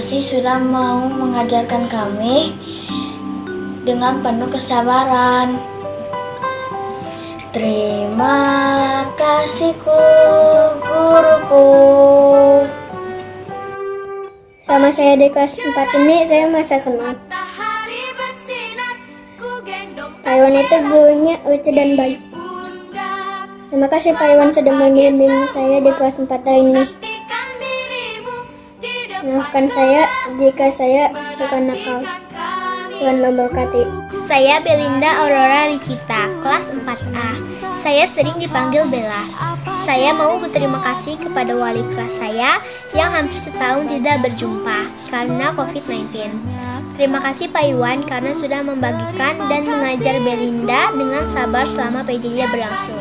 kasih sudah mau mengajarkan kami dengan penuh kesabaran. Terima kasihku guruku. Sama saya di kelas 4 ini saya masa senang. Pak Iwan itu gurunya lucu dan baik. Terima kasih Pak Iwan sudah membimbing saya di kelas 4 ini. Maafkan saya jika saya suka nakal. Tuhan memberkati. Saya Belinda Aurora Ricita, kelas 4A. Saya sering dipanggil Bella. Saya mau berterima kasih kepada wali kelas saya yang hampir setahun tidak berjumpa karena COVID-19. Terima kasih Pak Iwan karena sudah membagikan dan mengajar Belinda dengan sabar selama PJJ berlangsung.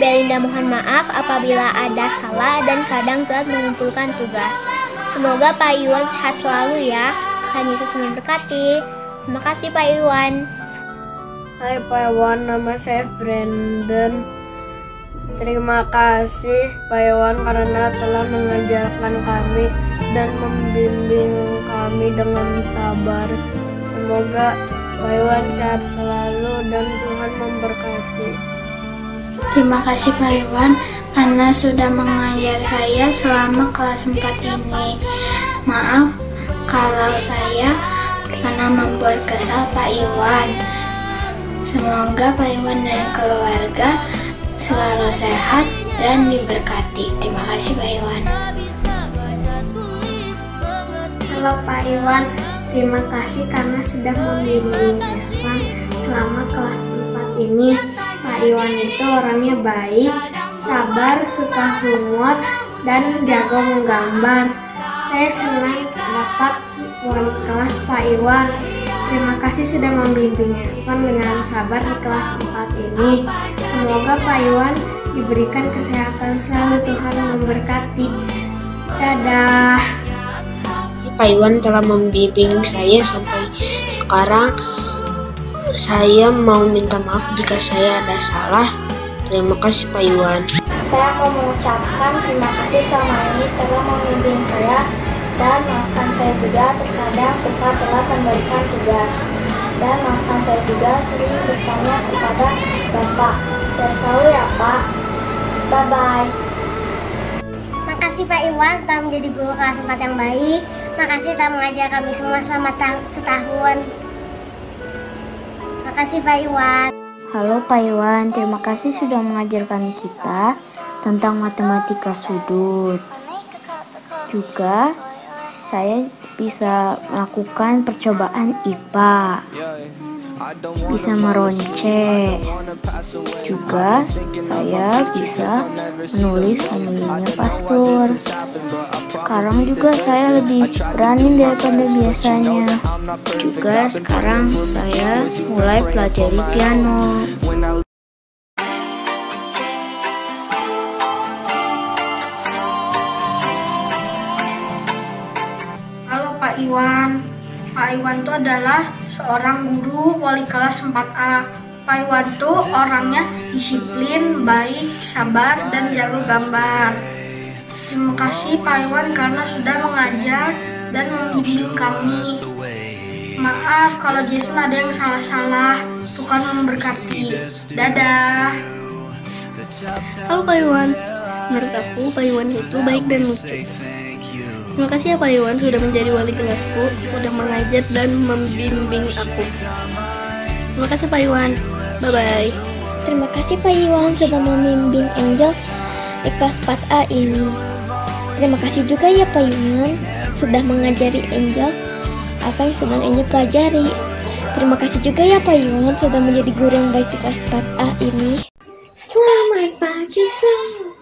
Belinda mohon maaf apabila ada salah dan kadang telah mengumpulkan tugas. Semoga Pak Iwan sehat selalu ya. Tuhan Yesus memberkati. Terima kasih Pak Iwan. Hai Pak Iwan, nama saya Brandon. Terima kasih Pak Iwan karena telah mengajarkan kami dan membimbing kami dengan sabar. Semoga Pak Iwan sehat selalu dan Tuhan memberkati. Terima kasih Pak Iwan karena sudah mengajar saya selama kelas 4 ini. Maaf kalau saya karena membuat kesal Pak Iwan. Semoga Pak Iwan dan keluarga selalu sehat dan diberkati. Terima kasih Pak Iwan. Halo Pak Iwan, terima kasih karena sudah membimbing selama kelas 4 ini. Pak Iwan itu orangnya baik, sabar, suka humor, dan jago menggambar. Saya senang dapat wali kelas Pak Iwan. Terima kasih sudah membimbing Evan dengan sabar di kelas 4 ini. Semoga Pak Iwan diberikan kesehatan selalu Tuhan memberkati. Dadah. Pak Iwan telah membimbing saya sampai sekarang. Saya mau minta maaf jika saya ada salah. Terima kasih Pak Iwan. Saya mau mengucapkan terima kasih selama ini telah membimbing saya dan maafkan saya juga terkadang suka telah memberikan tugas dan maafkan saya juga sering bertanya kepada Bapak. Saya selalu ya Pak. Bye bye. Makasih Pak Iwan telah menjadi guru kelas 4 yang baik. Makasih telah mengajar kami semua selama setahun. Makasih Pak Iwan. Halo Pak Iwan, terima kasih sudah mengajarkan kita tentang matematika sudut. Juga saya bisa melakukan percobaan IPA bisa meronce juga saya bisa menulis familinya pastor sekarang juga saya lebih berani daripada biasanya. Juga sekarang saya mulai pelajari piano. Pak Iwan. Pak Iwan itu adalah seorang guru wali kelas 4A. Pak Iwan itu orangnya disiplin, baik, sabar, dan jago gambar. Terima kasih Pak Iwan karena sudah mengajar dan membimbing kami. Maaf kalau Jason ada yang salah-salah. Tuhan memberkati. Dadah. Halo Pak Iwan. Menurut aku Pak Iwan itu baik dan lucu. Terima kasih ya Pak Iwan sudah menjadi wali kelasku, sudah mengajar dan membimbing aku. Terima kasih Pak Iwan. Bye bye. Terima kasih Pak Iwan sudah membimbing Angel di kelas 4A ini. Terima kasih juga ya Pak Iwan sudah mengajari Angel apa yang sedang Angel pelajari. Terima kasih juga ya Pak Iwan sudah menjadi guru yang baik di kelas 4A ini. Selamat pagi semua.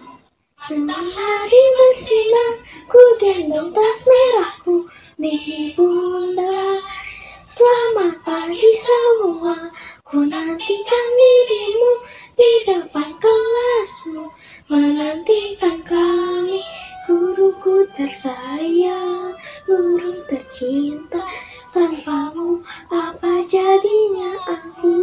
Hari bersinar, ku gendong tas merahku di bunda. Selamat pagi semua, ku nantikan dirimu di depan kelasmu. Menantikan kami, guruku tersayang, guru tercinta. Tanpamu, apa jadinya aku?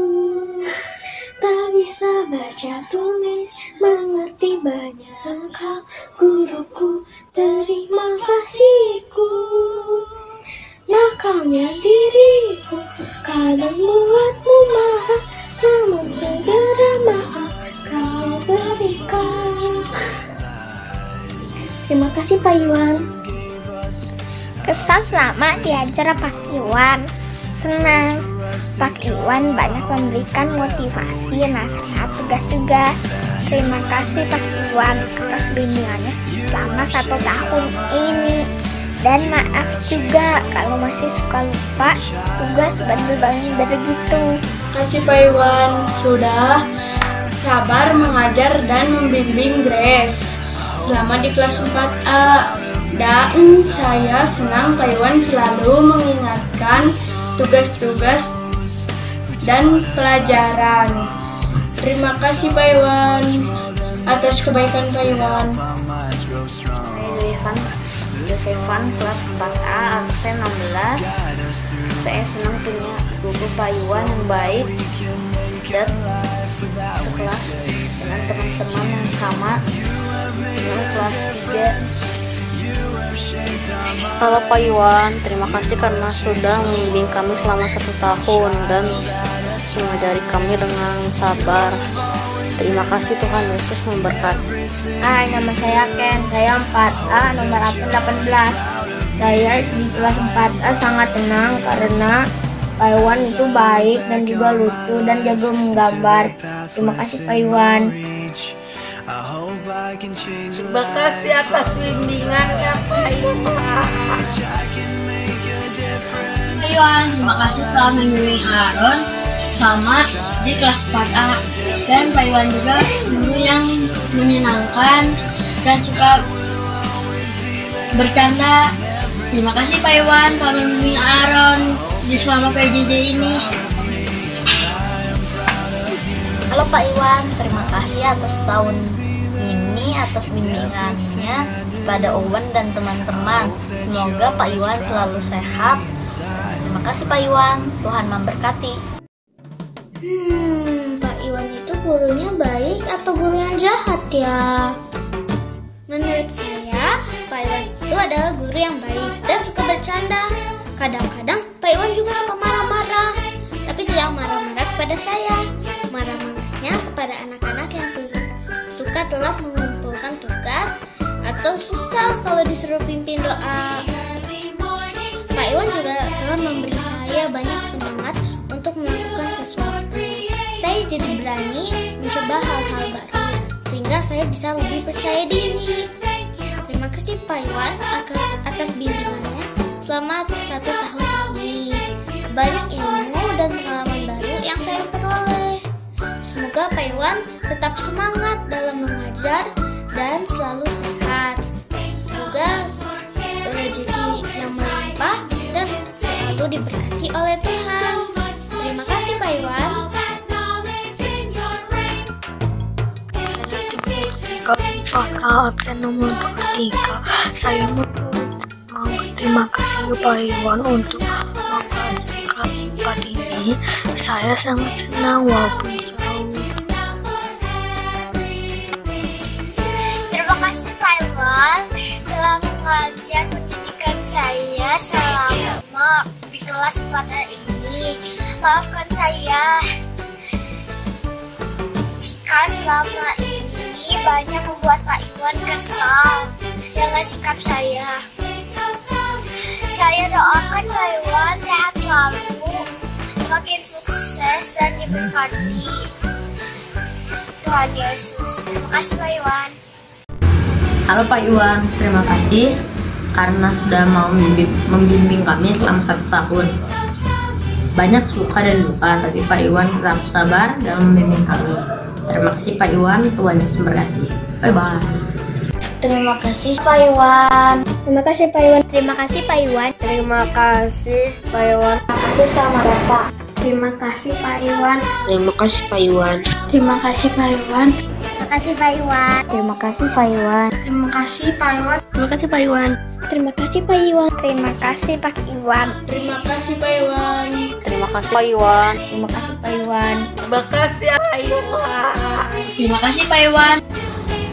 Tak bisa baca tulis, mengerti banyak hal Guruku Terima kasihku Nakalnya diriku Kadang buatmu marah Namun segera maaf Kau berikan Terima kasih Pak Iwan Kesan selama diajar Pak Iwan. Senang. Pak Iwan banyak memberikan motivasi, nasihat, tugas-tugas. Terima kasih Pak Iwan atas bimbingannya selama satu tahun ini. Dan maaf juga kalau masih suka lupa tugas bandel-bandel gitu. Kasih Pak Iwan sudah sabar mengajar dan membimbing Grace selama di kelas 4A. Dan saya senang Pak Iwan selalu mengingatkan tugas-tugas dan pelajaran. Terima kasih Pak Iwan atas kebaikan Pak Iwan. Saya Josevan, kelas 4A absen 16. Saya senang punya guru Pak Iwan yang baik. Dan sekelas dengan teman-teman yang sama. Dengan kelas 3 Halo Pak Iwan, terima kasih karena sudah membimbing kami selama satu tahun. Dan mengajari kami dengan sabar. Terima kasih Tuhan Yesus memberkati. Hai, nama saya Ken. Saya 4A nomor absen 18. Saya di kelas 4A sangat senang karena Pak Iwan itu baik dan juga lucu dan jago menggambar. Terima kasih Pak Iwan. Terima kasih atas bimbingannya Pak Iwan. Iwan, terima kasih telah membimbing Aaron sama di kelas 4A dan Pak Iwan juga guru yang menyenangkan dan suka bercanda. Terima kasih Pak Iwan telah membimbing Aaron di selama PJJ ini. Halo Pak Iwan, terima kasih atas tahun ini atas bimbingannya kepada Owen dan teman-teman. Semoga Pak Iwan selalu sehat. Terima kasih Pak Iwan, Tuhan memberkati. Hmm, Pak Iwan itu gurunya baik atau guru yang jahat ya? Menurut saya, Pak Iwan itu adalah guru yang baik dan suka bercanda. Kadang-kadang Pak Iwan juga suka marah-marah, tapi tidak marah-marah kepada saya. Marah-marahnya kepada anak-anak yang su- suka telah mengumpulkan tugas atau susah kalau disuruh pimpin doa. Pak Iwan juga telah memberi saya banyak jadi berani mencoba hal-hal baru, sehingga saya bisa lebih percaya diri. Terima kasih Pak Iwan atas bimbingannya selama satu tahun ini. Banyak ilmu dan pengalaman baru yang saya peroleh. Semoga Pak Iwan tetap semangat dalam mengajar dan selalu sehat. Juga rezeki yang melimpah dan selalu diberkati oleh Tuhan. Absen nomor 23 Saya mau berterima kasih Pak Iwan untuk mempelajari kelas 4 ini Saya sangat senang walaupun Terima kasih Iwan telah mengajar pendidikan saya selama di kelas 4 ini. Maafkan saya jika selama ini banyak membuat Pak Iwan kesal dengan sikap saya. Saya doakan Pak Iwan sehat selalu, makin sukses dan diberkati. Tuhan Yesus. Terima kasih Pak Iwan. Halo Pak Iwan, terima kasih karena sudah mau membimbing, membimbing kami selama satu tahun. Banyak suka dan duka, tapi Pak Iwan tetap sabar dalam membimbing kami. Terima kasih Pak Iwan, Tuhan Yesus memberkati. Bye bye. Terima kasih Pak Iwan. Terima kasih Pak Iwan. Terima kasih Pak Iwan. Terima kasih Pak Iwan. Terima kasih sama Bapak. Terima kasih Pak Iwan. Terima kasih Pak Iwan. Terima kasih Pak Iwan. Terima kasih Pak Iwan. Terima kasih Pak Iwan. Terima kasih Pak Iwan. Terima kasih Pak Iwan. Terima kasih Pak Iwan. Terima kasih Pak Iwan. Terima kasih Pak Iwan. Terima kasih Pak Iwan. Terima kasih Terima kasih Pak Iwan.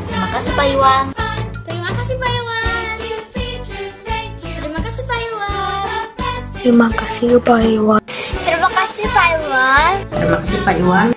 Terima kasih Pak Iwan. Terima kasih Pak Iwan. Terima kasih Pak Iwan. Terima kasih Pak Iwan. Terima kasih Pak Iwan. Terima kasih Pak Iwan.